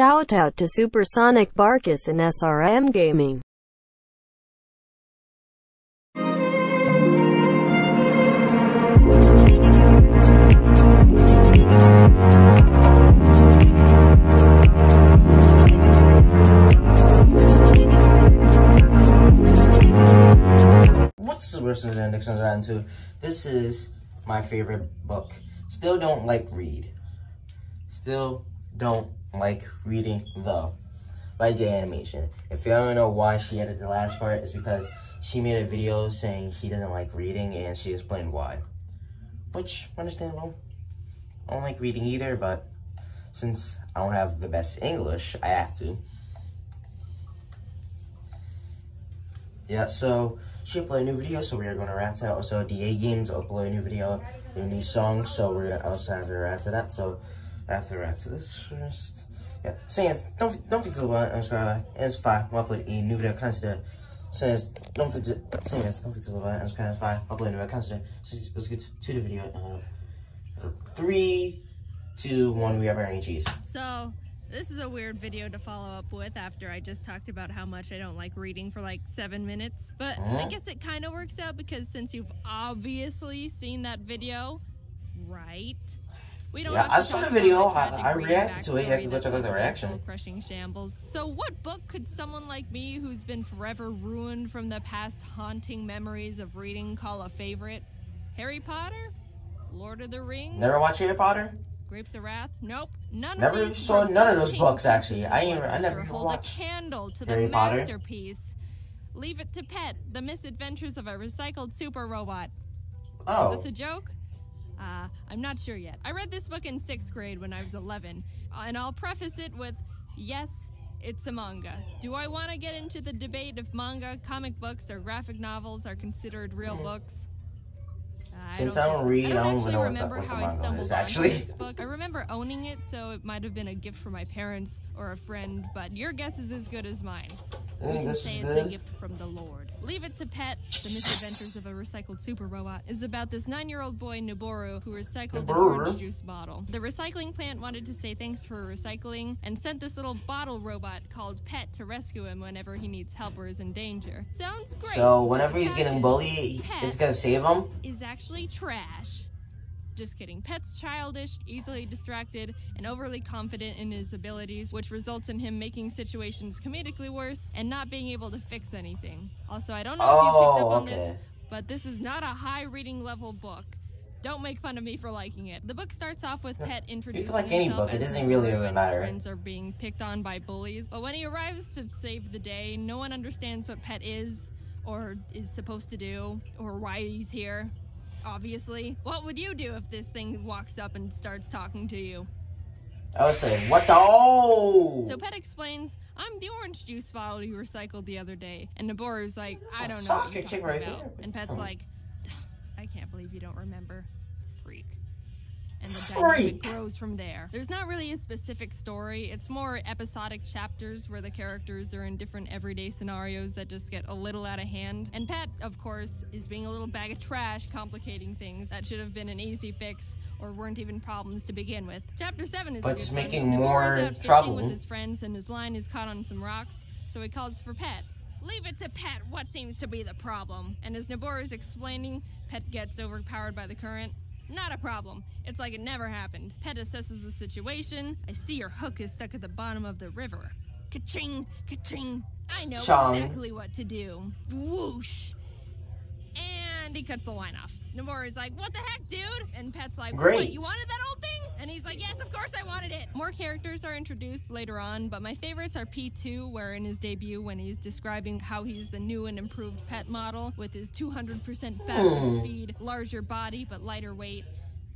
Shout out to Supersonic Barkus and SRM Gaming. What's the worst of the index on to? This is my favorite book. Still don't like read. Still don't like reading though by Jaiden Animation. If you don't know why she added the last part, it's because she made a video saying she doesn't like reading and she explained why. Which, understandable. I don't like reading either, but since I don't have the best English, I have to. Yeah, so she uploaded a new video, so we are going to react to that. Also, DA Games uploaded a new video, a new song, so we're going to also have to react to that. So, after react to this first. Yeah, saying don't don't forget to like and subscribe. And it's fine. I'll upload a new video consider. Says don't forget to saying don't forget to like and subscribe. It's fine. I'll upload a new video consider. So let's get to the video. Uh, three, two, one. We have our cheese. So this is a weird video to follow up with after I just talked about how much I don't like reading for like seven minutes. But I Uh-huh. guess it kind of works out because since you've obviously seen that video, right? We don't Yeah, I saw the video. I- I reacted to it. You have go check out the reaction. soul-crushing shambles. So, what book could someone like me, who's been forever ruined from the past haunting memories of reading, call a favorite? Harry Potter, Lord of the Rings, Never watched Harry Potter? Grapes of Wrath? Nope. None Never of these saw none of those books, actually. I ain't- I never hold watched a candle to Harry the Potter. masterpiece. Leave it to Pet, the misadventures of a recycled super robot. Oh. Is this a joke? Uh, I'm not sure yet. I read this book in sixth grade when I was 11, uh, and I'll preface it with yes, it's a manga. Do I want to get into the debate if manga, comic books, or graphic novels are considered real books? I Since don't I don't read, I I don't don't actually even know what remember the- what how the I stumbled is, onto actually. this book. I remember owning it, so it might have been a gift from my parents or a friend, but your guess is as good as mine. We can say it's a gift from the Lord. Leave It to Pet, The Misadventures of a Recycled Super Robot, is about this nine-year-old boy, Noboru, who recycled an orange juice bottle. The recycling plant wanted to say thanks for recycling and sent this little bottle robot called Pet to rescue him whenever he needs help or is in danger. Sounds great. So whenever he's getting bullied, Pet it's gonna save him? is actually trash. Just kidding. Pet's childish, easily distracted, and overly confident in his abilities, which results in him making situations comedically worse and not being able to fix anything. Also, I don't know if you picked up Oh, on okay. this, but this is not a high reading level book. Don't make fun of me for liking it. The book starts off with Pet introducing like any himself book, it as doesn't really even matter. Friends are being picked on by bullies, but when he arrives to save the day, no one understands what Pet is, or is supposed to do, or why he's here. Obviously, what would you do if this thing walks up and starts talking to you? I would say, what the? Oh! So Pet explains, "I'm the orange juice bottle you recycled the other day," and Noboru's like, "I don't know what you're talking right about." there. And Pet's Oh. like, "I can't believe you don't remember, freak." And the Freak. grows from there. There's not really a specific story. It's more episodic chapters where the characters are in different everyday scenarios that just get a little out of hand. And Pet, of course, is being a little bag of trash, complicating things that should have been an easy fix or weren't even problems to begin with. Chapter 7 is But a good just one. making Noboru's more out fishing trouble. with his friends and his line is caught on some rocks, so he calls for Pet. Leave it to Pet, what seems to be the problem? And as Noboru is explaining, Pet gets overpowered by the current. Not a problem. It's like it never happened. Pet assesses the situation. I see your hook is stuck at the bottom of the river. Ka-ching, ka-ching. I know Chong. exactly what to do. Whoosh. And he cuts the line off. Noboru's like, what the heck, dude? And Pet's like, what, Great. you wanted that old thing? And he's like, yes, of course I wanted it. More characters are introduced later on, but my favorites are P2, where in his debut, when he's describing how he's the new and improved pet model with his 200% faster Hmm. speed, larger body, but lighter weight.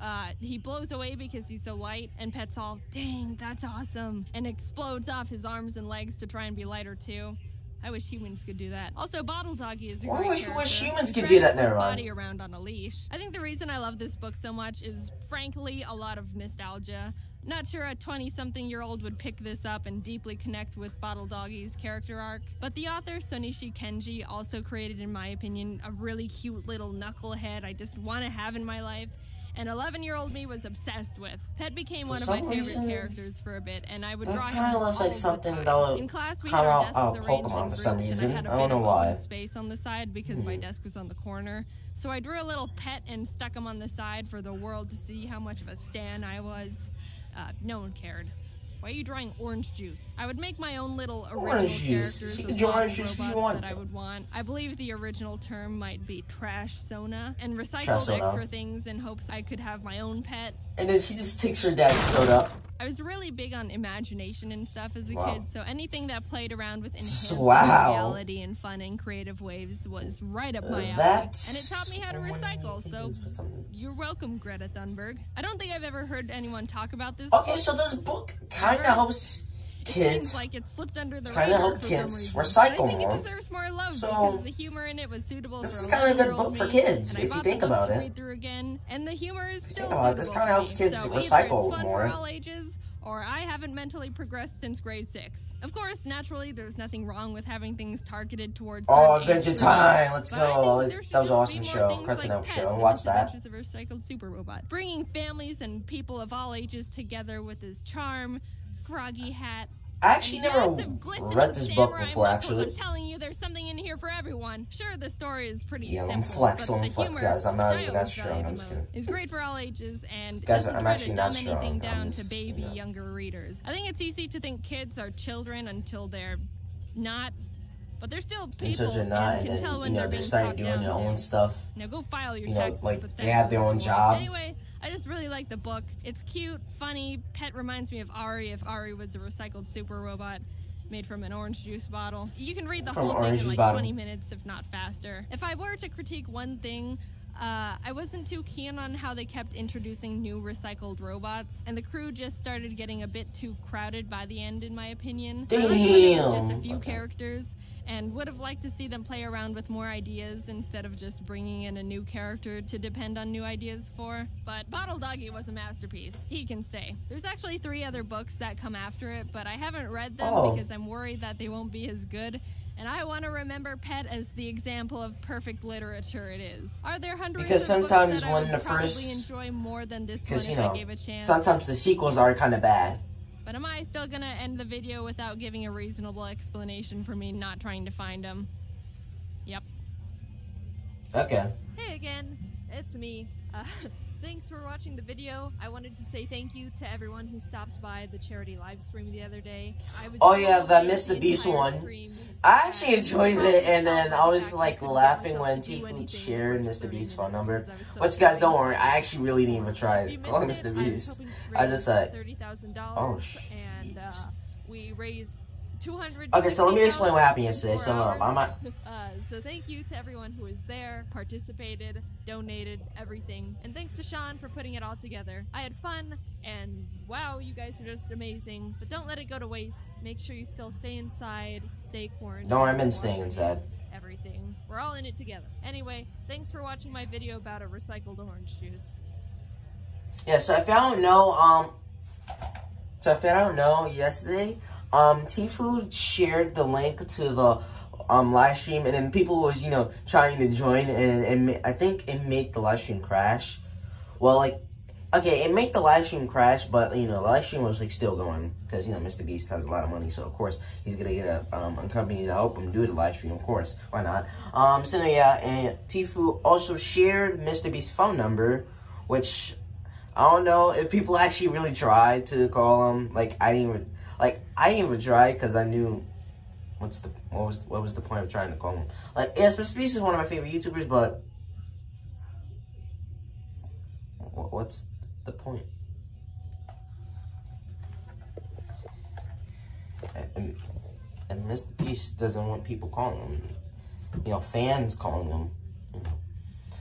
Uh, he blows away because he's so light, and Pet's all, dang, that's awesome, and explodes off his arms and legs to try and be lighter too. I wish humans could do that. Also, Bottle Doggy is a Why great wish- wish humans could do that? Mind. body around on a leash. I think the reason I love this book so much is, frankly, a lot of nostalgia. Not sure a 20 something year old would pick this up and deeply connect with Bottle Doggy's character arc. But the author, Sonishi Kenji, also created, in my opinion, a really cute little knucklehead I just want to have in my life. And 11 year old me was obsessed with. Pet became For one of my favorite reason, characters for a bit, and I would draw him all like the something time. that would In class, we had our desks arranged in for groups, and. I had a I don't bit know of why. open space on the side because my desk was on the corner. So I drew a little pet and stuck him on the side for the world to see how much of a stan I was. Uh, no one cared. Why are you drawing orange juice? I would make my own little original Orange juice. characters of orange juice if you robots want. that I would want. I believe the original term might be trash sona and recycled extra things in hopes I could have my own pet. And then she just takes her dad's soda. Up. I was really big on imagination and stuff as a Wow. kid, so anything that played around with enhancing Wow. reality and fun and creative waves was right up my alley. And it taught me how to recycle, so you're welcome, Greta Thunberg. I don't think I've ever heard anyone talk about this. Okay, book. so this book kind of helps kids. like it slipped under the kinda radar help kids recycle think more. it deserves more love So, the humor in it was suitable this for is kinda a good 11-year-old book for kids, if you think about it. Read through again, and the humor is still about it, this kinda helps kids so recycle more. for all ages, or I haven't mentally progressed since grade six. Of course, naturally, there's nothing wrong with having things targeted towards. Oh, Adventure Time, let's go. think That was just awesome show, Cartoon like show. Watch that. Adventures of a Recycled Super Robot, bringing families and people of all ages together with his charm, froggy hat, I actually never massive read this book before, muscles. actually. I'm telling you, there's something in here for everyone. Sure, the story is pretty Yeah, I'm simple, flex, but the flex, humor, guys. I'm not even that strong, I'm just kidding. is great for all ages and Guys, doesn't I'm try actually to not dumb strong, anything down to just- baby yeah. younger readers. I think it's easy to think kids are children until they're not. But they're still people Until they're not, and and can then, tell when you know, they're they being start talked doing down their to. own stuff. Now go file your You know, taxes. like, but they have their own job. Anyway, I just really like the book. It's cute, funny. Pet reminds me of Ari if Ari was a recycled super robot made from an orange juice bottle. You can read the From whole thing in like bottle. 20 minutes, if not faster. If I were to critique one thing, uh, I wasn't too keen on how they kept introducing new recycled robots, and the crew just started getting a bit too crowded by the end, in my opinion. I liked when it was just a few Okay. characters, and would have liked to see them play around with more ideas instead of just bringing in a new character to depend on new ideas for. But Bottle Doggy was a masterpiece. He can stay. There's actually three other books that come after it, but I haven't read them Oh. because I'm worried that they won't be as good. And I want to remember Pet as the example of perfect literature it is. Are there hundreds Because sometimes when the first- enjoy more than this one you know, I gave a chance? sometimes the sequels are kind of bad. But am I still gonna end the video without giving a reasonable explanation for me not trying to find them? Yep. Okay. Hey again, it's me. Uh, thanks for watching the video. I wanted to say thank you to everyone who stopped by the charity live stream the other day. I was Oh, yeah, the Mr. Beast one. stream. I actually enjoyed it, and then I was like laughing when Tifu shared Mr. Beast's phone number. But you guys don't worry, I actually really didn't even try it. Mr. Beast. I just said, Oh, dollars, sh- and uh, we raised two hundred. Okay, so let me explain what happened yesterday. So, uh, I'm at- Uh, so thank you to everyone who was there, participated, donated, everything, and thanks to Sean for putting it all together. I had fun, and wow, you guys are just amazing. But don't let it go to waste. Make sure you still stay inside, stay quarantined. Worry, I've been staying inside. Everything. We're all in it together. Anyway, thanks for watching my video about a recycled orange juice. Yeah, so if y'all don't know, um, so if y'all don't know, yesterday, um, Tifu shared the link to the um live stream, and then people was you know trying to join, and, and I think it made the live stream crash. Well, like, okay, it made the live stream crash, but you know, the live stream was like still going because you know Mr. Beast has a lot of money, so of course he's gonna get a um a company to help him do the live stream. Of course, why not? Um, so yeah, and Tifu also shared Mr. Beast's phone number, which I don't know if people actually really tried to call him. Like I didn't even like I didn't even try because I knew what's the what was what was the point of trying to call him. Like yes, Mr. Beast is one of my favorite YouTubers, but what's the point? And, and, Mr. Beast doesn't want people calling him. You know, fans calling him.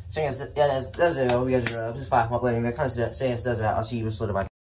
So yes, yeah, that's, that's it. You guys are uh, just fine. While playing the concept, saying does that. I'll see you later. Bye.